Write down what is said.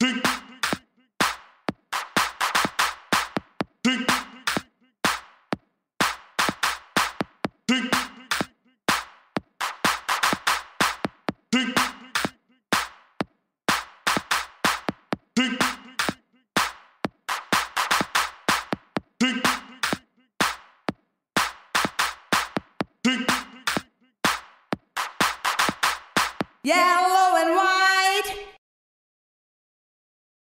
Ding. Ding. Yellow.